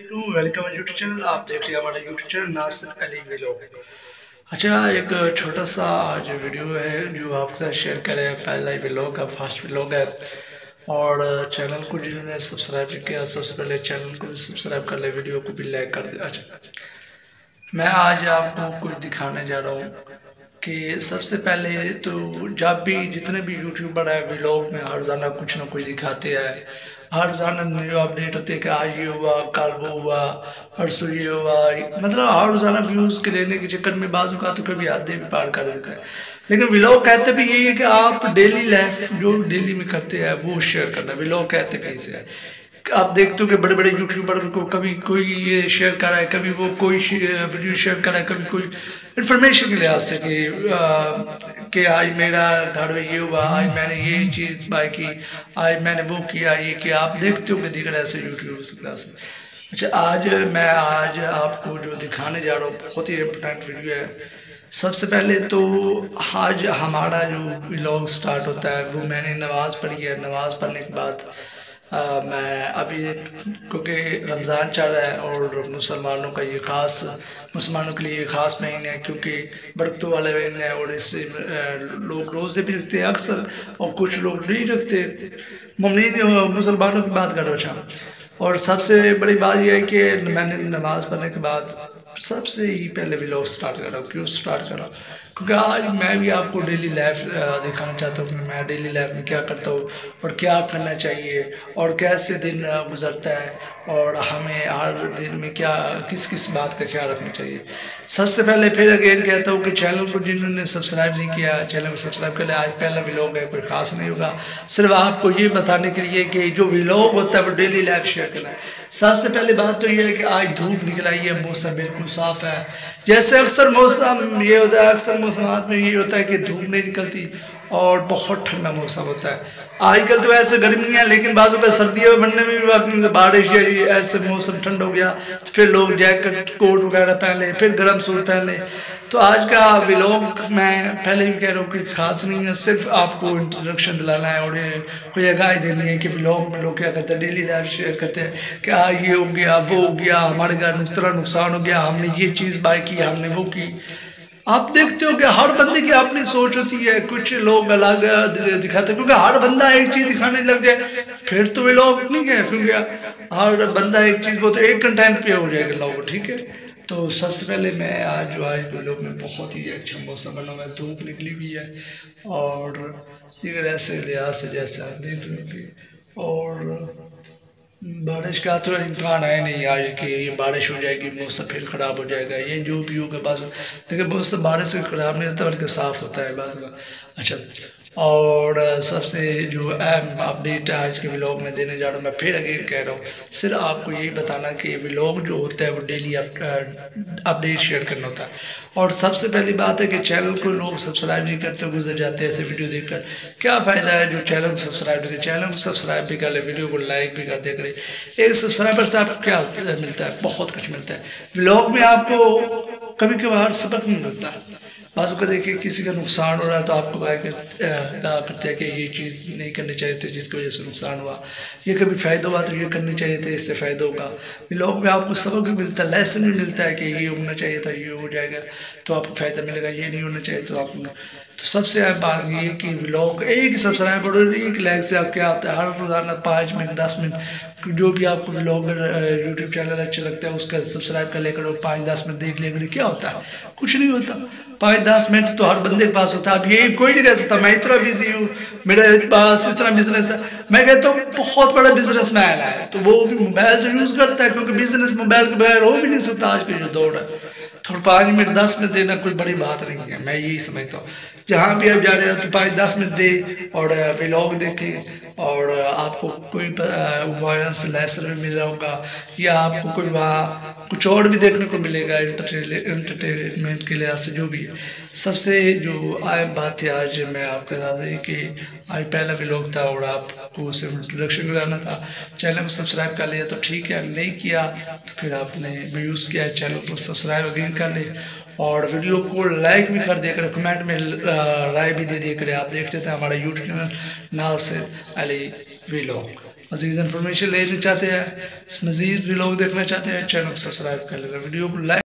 Welcome YouTube channel आप देख रहे हैं हमारा YouTube channel Nasir Ali vlog अच्छा एक छोटा सा आज वीडियो है जो आपके साथ शेयर करें पहला व्लॉग है फ़र्स्ट व्लॉग है। और चैनल को जिन्होंने सब्सक्राइब किया, सबसे पहले चैनल को भी सब्सक्राइब कर ले वीडियो को भी लाइक कर दे। अच्छा मैं आज आपको कुछ दिखाने जा रहा हूँ कि सबसे पहले तो जब भी, जितने भी यूट्यूबर है व्लॉग में हर रोज़ाना कुछ ना कुछ दिखाते हैं। हर रोज़ाना न्यू अपडेट होते कि आज ये हुआ, कल वो हुआ, परसों ये हुआ। मतलब हर रोज़ाना व्यूज़ के लेने के चक्कर में बाजू का तो कभी आधे भी पार कर देता है। लेकिन व्लॉग कहते भी यही है कि आप डेली लाइफ जो डेली में करते हैं, वो शेयर करना। व्लॉग कहते कैसे है? आप देखते हो कि बड़े बड़े यूट्यूबर को कभी कोई ये शेयर कर रहा है कभी वो कोई वीडियो शेयर कर रहा है कभी कोई इन्फॉर्मेशन के लिहाज से कि कि आज मेरा घर में ये हुआ, आज मैंने ये चीज़ बाई की, आज मैंने वो किया, ये किया। आप देखते हो कि दिख रहा है यूट्यूब से अच्छा आज मैं आज आपको जो दिखाने जा रहा हूँ, बहुत ही इम्पोर्टेंट वीडियो है। सबसे पहले तो आज हमारा जो ब्लॉग स्टार्ट होता है, वो मैंने नमाज़ पढ़ी है। नमाज़ पढ़ने के बाद आ, मैं अभी क्योंकि रमज़ान चल रहा है और मुसलमानों का ये ख़ास मुसलमानों के लिए ये ख़ास महीने है क्योंकि बरकतों वाले महीने हैं और इससे लोग रोज़े भी रखते हैं अक्सर और कुछ लोग नहीं रखते। ममनी मुसलमानों की बात कर रहा अच्छा। और सबसे बड़ी बात यह है कि मैंने नमाज़ पढ़ने के बाद सबसे ही पहले भी लोग स्टार्ट कर रहा हूँ क्यों स्टार्ट कर? हूँ क्योंकि आज मैं भी आपको डेली लाइफ दिखाना चाहता हूँ कि मैं डेली लाइफ में क्या करता हूँ और क्या करना चाहिए और कैसे दिन गुजरता है और हमें हर दिन में क्या किस किस बात का ख्याल रखना चाहिए। सबसे पहले फिर अगेन कहता हूँ कि चैनल को जिन्होंने सब्सक्राइब नहीं किया चैनल को सब्सक्राइब कर लिया आज पहला व्लॉग है, कोई ख़ास नहीं होगा। सिर्फ़ आपको ये बताने के लिए कि जो व्लॉग होता है वो डेली लाइफ शेयर करना है। सबसे पहले बात तो ये है कि आज धूप निकल आई है, मौसम बिल्कुल साफ़ है। जैसे अक्सर मौसम, ये होता है, अक्सर मौसम में ये होता है कि धूप नहीं निकलती। और बहुत ठंडा मौसम होता है। आजकल तो ऐसे गर्मी है, लेकिन बाजू का सर्दियों में बनने में भी वक्त बारिश या ऐसे मौसम ठंड हो गया तो फिर लोग जैकेट, कोट वगैरह पहन ले फिर गर्म सूट पहन। ले तो आज का व्लॉग मैं पहले भी कह रहा हूँ कि खास नहीं है, सिर्फ़ आपको इंट्रोडक्शन दिलाना है और कोई आगाही देनी है कि व्लॉग में लोग क्या करते हैं डेली लाइफ शेयर करते हैं कि हाँ ये हो गया, वो हो गया, हमारे घर तरह नुकसान हो गया, हमने ये चीज़ बाई की, हमने वो की। आप देखते हो कि हर बंदे की अपनी सोच होती है, कुछ लोग अलग दिखाते क्योंकि हर बंदा एक चीज़ दिखाने लग जाए फिर तो वे लोग नहीं गए, क्योंकि हर बंदा एक चीज़, वो तो एक कंटेंट पे हो जाएगा लोग, ठीक है? तो सबसे पहले मैं आज जो आज लोग में बहुत ही अच्छा मौसम बना हुआ है, धूप निकली हुई है, और दिगर ऐसे लिहाज से जैसे आप देख रहे और बारिश का तो इम्कान है नहीं आज कि ये बारिश हो जाएगी, मौसम फिर ख़राब हो जाएगा, ये जो भी होगा बस लेकिन मौसम बारिश से ख़राब नहीं होता, बल्कि साफ़ होता है, बात अच्छा और सबसे जो अहम अपडेट आज के व्लॉग में देने जा रहा हूँ, मैं फिर अगेन कह रहा हूँ, सिर्फ़ आपको यही बताना कि व्लॉग जो होता है वो डेली अपडेट शेयर करना होता है। और सबसे पहली बात है कि चैनल को लोग सब्सक्राइब नहीं करते, गुजर जाते हैं ऐसे वीडियो देखकर। क्या फ़ायदा है जो चैनल को सब्सक्राइब करें? चैनल को सब्सक्राइब भी कर ले वीडियो को लाइक भी कर दिया करें। एक सब्सक्राइबर से आपको क्या मिलता है? बहुत कुछ मिलता है। ब्लॉग में आपको कभी कभार सबक नहीं मिलता। बाजू का देखिए किसी का नुकसान हो रहा है तो आपको कहा करते हैं कि ये चीज़ नहीं करनी चाहिए थी जिसकी वजह से नुकसान हुआ। ये कभी फ़ायदा हुआ तो ये करनी चाहिए थे, इससे फ़ायदा होगा। लोग में आपको सबक भी मिलता है लेसन भी मिलता है कि ये होना चाहिए था, ये हो जाएगा तो आपको फ़ायदा मिलेगा, ये नहीं होना चाहिए तो आप तो सबसे अहम बात ये कि व्लॉग एक सब्सक्राइबर और एक लाइक से आप क्या होता है। हर रोज़ाना पाँच मिनट, दस मिनट, जो भी आपको व्लॉगर यूट्यूब चैनल अच्छा लगता है, उसका सब्सक्राइब कर लेकर पाँच दस मिनट देख लेकर क्या होता है? कुछ नहीं होता। पाँच दस मिनट तो हर बंदे के पास होता है। अब ये कोई नहीं कह सकता। मैं इतना बिज़ी हूँ, मेरे पास इतना बिज़नेस है। मैं कहता हूँ, बहुत बड़ा बिज़नेस मैन है। तो वो भी मोबाइल तो यूज़ करता है, क्योंकि बिज़नेस मोबाइल के बगैर हो भी नहीं सकता। आज की जो दौड़ है। थोड़ा पाँच मिनट दस मिनट देना कोई बड़ी बात नहीं है। मैं यही समझता हूँ। जहाँ भी आप जा रहे हो तो पाँच दस मिनट दे और व्लॉग देखें और आपको कोई वहाँ से लेसन मिल रहा होगा या आपको कोई वहाँ कुछ और भी देखने को मिलेगा इंटरटेनमेंट के लिहाज से जो भी है। सबसे जो अहम बात थी आज मैं आपके साथ ये कि आज पहला व्लॉग था और आपको उसे इंट्रोडक्शन कराना था। चैनल को सब्सक्राइब कर लिया तो ठीक है, नहीं किया तो फिर आपने यूज़ किया चैनल को सब्सक्राइब अगेन कर ले और वीडियो को लाइक भी कर दिया करें, कमेंट में राय भी दे दिया करें। आप देख लेते हैं हमारे YouTube channel Nasir Ali vlog मजीद इन्फॉर्मेशन लेना चाहते हैं, मजीद भी लोग देखना चाहते हैं चैनल को सब्सक्राइब कर लेना। वीडियो को लाइक